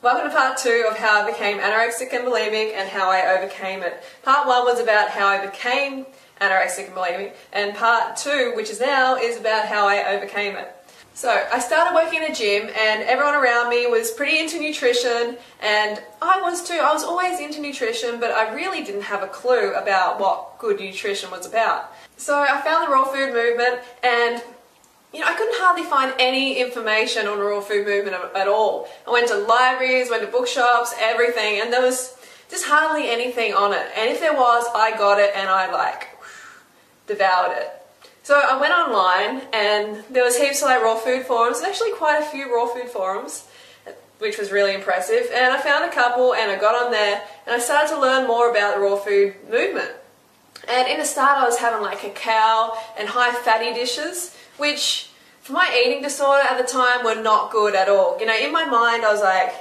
Welcome to part two of how I became anorexic and bulimic and how I overcame it. Part one was about how I became anorexic and bulimic, and part two, which is now, is about how I overcame it. So I started working in a gym and everyone around me was pretty into nutrition and I was too. I was always into nutrition but I really didn't have a clue about what good nutrition was about. So I found the raw food movement and you know, I couldn't hardly find any information on raw food movement at all. I went to libraries, went to bookshops, everything, and there was just hardly anything on it. And if there was, I got it and I like devoured it. So I went online and there was heaps of like raw food forums, actually quite a few raw food forums, which was really impressive. And I found a couple and I got on there and I started to learn more about the raw food movement. And in the start I was having like cacao and high fatty dishes, which for my eating disorder at the time were not good at all. You know, in my mind I was like,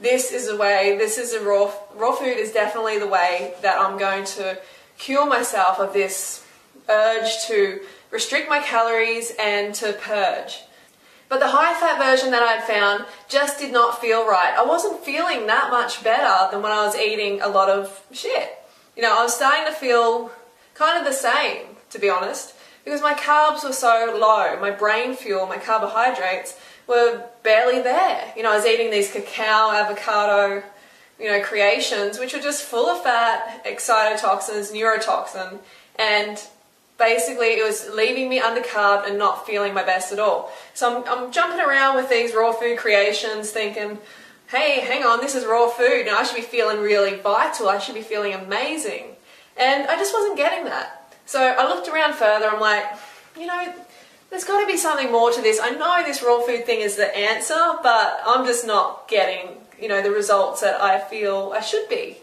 this is the way, this is a raw, raw food is definitely the way that I'm going to cure myself of this urge to restrict my calories and to purge. But the high fat version that I'd found just did not feel right. I wasn't feeling that much better than when I was eating a lot of shit. You know, I was starting to feel kind of the same, to be honest, because my carbs were so low. My brain fuel, my carbohydrates were barely there. You know, I was eating these cacao, avocado, you know, creations, which were just full of fat, excitotoxins, neurotoxin, and basically it was leaving me undercarb and not feeling my best at all. So I'm, I'm jumping around with these raw food creations thinking, hey, hang on, this is raw food and I should be feeling really vital, I should be feeling amazing. And I just wasn't getting that. So I looked around further, I'm like, you know, there's got to be something more to this. I know this raw food thing is the answer, but I'm just not getting, you know, the results that I feel I should be.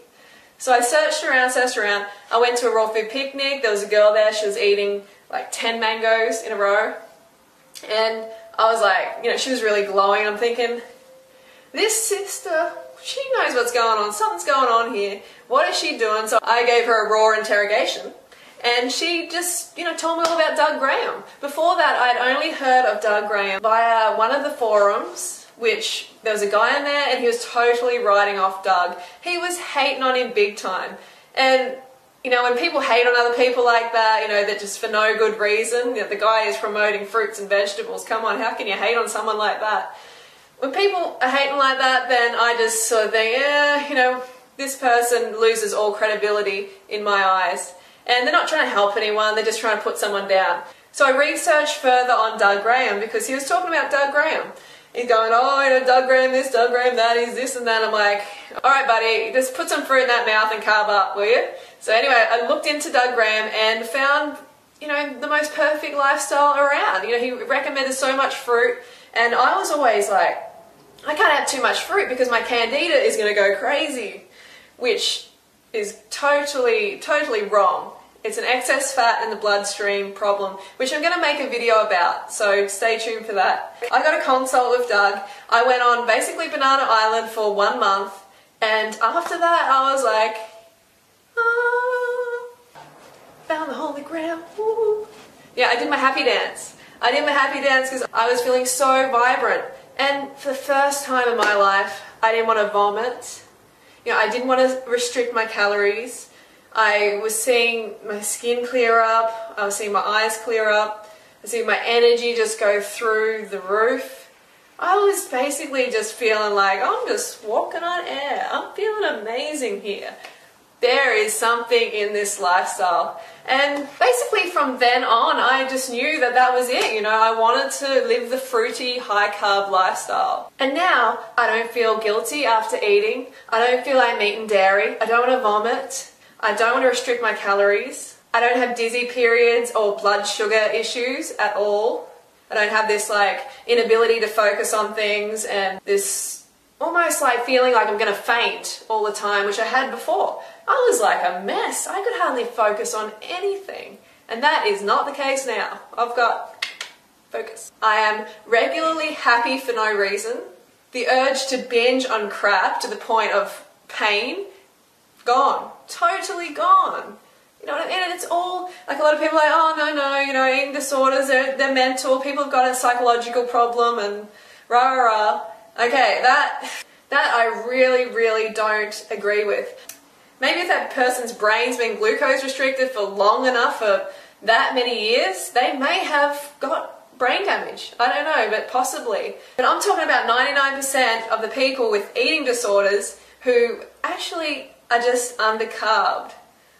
So I searched around, searched around. I went to a raw food picnic. There was a girl there. She was eating like 10 mangoes in a row. And I was like, you know, she was really glowing. I'm thinking, this sister, she knows what's going on. Something's going on here. What is she doing? So I gave her a raw interrogation. And she just, you know, told me all about Doug Graham. Before that, I'd only heard of Doug Graham via one of the forums which there was a guy in there and he was totally writing off Doug. He was hating on him big time. And you know, when people hate on other people like that, you know, that just for no good reason, you know, the guy is promoting fruits and vegetables. Come on, how can you hate on someone like that? When people are hating like that, then I just sort of think, yeah, you know, this person loses all credibility in my eyes. And they're not trying to help anyone, they're just trying to put someone down. So I researched further on Doug Graham because he was talking about Doug Graham he's going, oh, you know, Doug Graham this, Doug Graham that, he's this and that. I'm like, all right, buddy, just put some fruit in that mouth and carb up, will you? So anyway, I looked into Doug Graham and found, you know, the most perfect lifestyle around. You know, he recommended so much fruit, and I was always like, I can't have too much fruit because my candida is going to go crazy, which is totally, totally wrong. It's an excess fat in the bloodstream problem, which I'm going to make a video about, so stay tuned for that. I got a consult with Doug. I went on basically Banana Island for one month, and after that I was like, ah, found the holy grail. Woo. Yeah, I did my happy dance. I did my happy dance because I was feeling so vibrant. And for the first time in my life, I didn't want to vomit. You know, I didn't want to restrict my calories. I was seeing my skin clear up, I was seeing my eyes clear up, I was seeing my energy just go through the roof. I was basically just feeling like I'm just walking on air. I'm feeling amazing here. There is something in this lifestyle. And basically from then on, I just knew that that was it. You know, I wanted to live the fruity, high carb lifestyle. And now I don't feel guilty after eating. I don't feel like I'm eating dairy. I don't want to vomit. I don't want to restrict my calories. I don't have dizzy periods or blood sugar issues at all. I don't have this like inability to focus on things and this almost like feeling like I'm going to faint all the time, which I had before. I was like a mess. I could hardly focus on anything. And that is not the case now. I've got focus. I am regularly happy for no reason. The urge to binge on crap to the point of pain gone, totally gone. You know what I mean? And it's all like a lot of people are like, oh no, no, you know, eating disorders, they're, they're mental, people have got a psychological problem and rah rah rah. Okay, that That I really, really don't agree with. Maybe if that person's brain's been glucose restricted for long enough, for that many years, they may have got brain damage. I don't know, but possibly. But I'm talking about 99% of the people with eating disorders who actually are just undercarbed.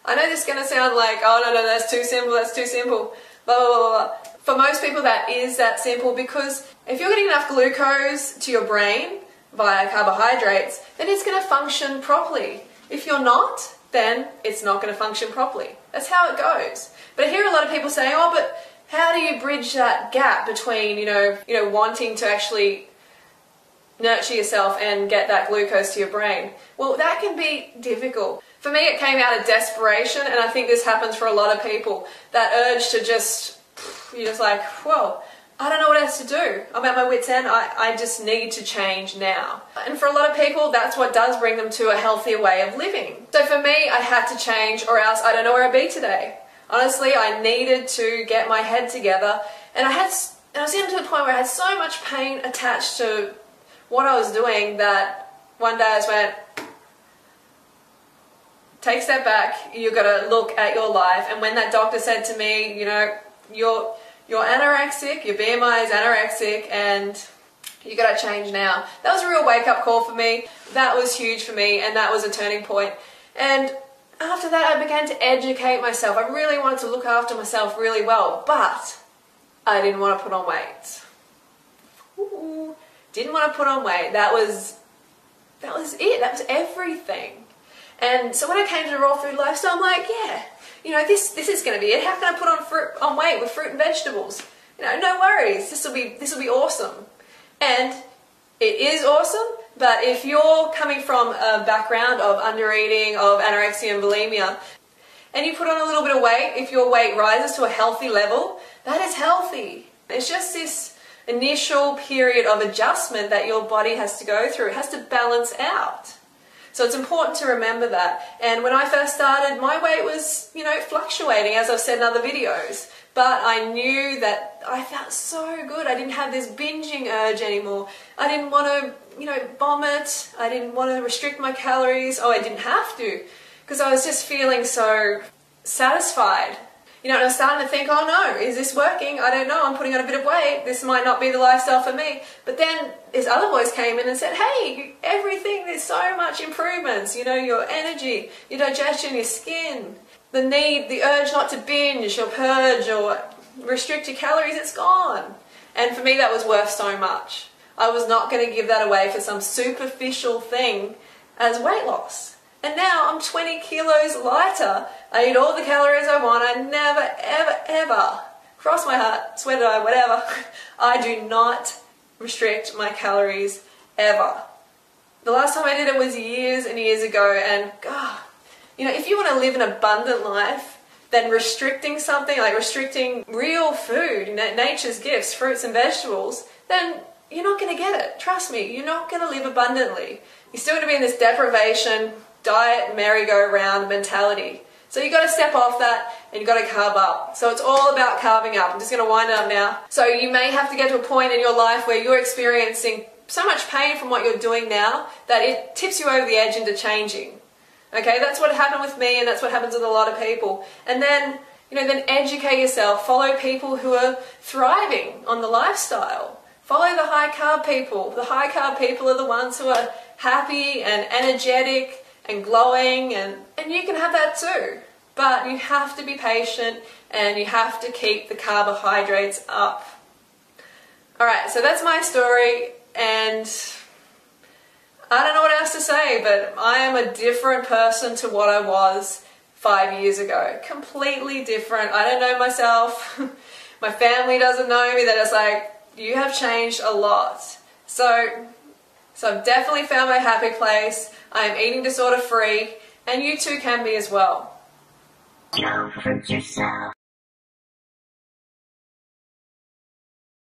I know this is going to sound like, oh no, no, that's too simple, that's too simple, blah, blah, blah, blah. For most people, that is that simple because if you're getting enough glucose to your brain via carbohydrates, then it's going to function properly. If you're not, then it's not going to function properly. That's how it goes. But I hear a lot of people saying, oh, but how do you bridge that gap between, you know, you know, wanting to actually nurture yourself and get that glucose to your brain? Well, that can be difficult. For me, it came out of desperation, and I think this happens for a lot of people. That urge to just, you're just like, whoa, I don't know what else to do. I'm at my wit's end. I, I just need to change now. And for a lot of people, that's what does bring them to a healthier way of living. So for me, I had to change, or else I don't know where I'd be today. Honestly, I needed to get my head together, and I had, and I was getting to the point where I had so much pain attached to what I was doing that one day I just went, take a step back. You've got to look at your life. And when that doctor said to me, you know, you're you're anorexic, your BMI is anorexic, and you got to change now. That was a real wake up call for me. That was huge for me, and that was a turning point. And after that, I began to educate myself. I really wanted to look after myself really well, but I didn't want to put on weight. Ooh, didn't want to put on weight. That was that was it. That was everything. And so when I came to the raw food lifestyle, I'm like, yeah, you know, this this is going to be it. How can I put on fruit on weight with fruit and vegetables? You know, no worries. This will be this will be awesome. And it is awesome, but if you're coming from a background of undereating, of anorexia and bulimia, and you put on a little bit of weight, if your weight rises to a healthy level, that is healthy. It's just this initial period of adjustment that your body has to go through. It has to balance out. So it's important to remember that. And when I first started, my weight was, you know, fluctuating, as I've said in other videos. But I knew that I felt so good. I didn't have this binging urge anymore. I didn't want to, you know, vomit. I didn't want to restrict my calories. Oh, I didn't have to because I was just feeling so satisfied you know, I was starting to think, oh no, is this working? I don't know, I'm putting on a bit of weight. This might not be the lifestyle for me. But then this other voice came in and said, hey, everything, there's so much improvements. You know, your energy, your digestion, your skin, the need, the urge not to binge or purge or restrict your calories, it's gone. And for me, that was worth so much. I was not going to give that away for some superficial thing as weight loss. And now I'm 20 kilos lighter. I eat all the calories I want. I never, ever, ever, cross my heart, swear to God, whatever, I do not restrict my calories ever. The last time I did it was years and years ago, and God, you know, if you want to live an abundant life, then restricting something like restricting real food, nature's gifts, fruits and vegetables, then you're not going to get it. Trust me, you're not going to live abundantly. You're still going to be in this deprivation, diet merry-go-round mentality. So you've got to step off that and you've got to carb up. So it's all about carbing up. I'm just going to wind up now. So you may have to get to a point in your life where you're experiencing so much pain from what you're doing now that it tips you over the edge into changing. Okay, that's what happened with me and that's what happens with a lot of people. And then, you know, then educate yourself. Follow people who are thriving on the lifestyle. Follow the high carb people. The high carb people are the ones who are happy and energetic and glowing and, and you can have that too. But you have to be patient and you have to keep the carbohydrates up. Alright, so that's my story and I don't know what else to say, but I am a different person to what I was five years ago. Completely different. I don't know myself. my family doesn't know me. They're just like, you have changed a lot. So, so I've definitely found my happy place. I am eating disorder free, and you too can be as well. Don't yourself.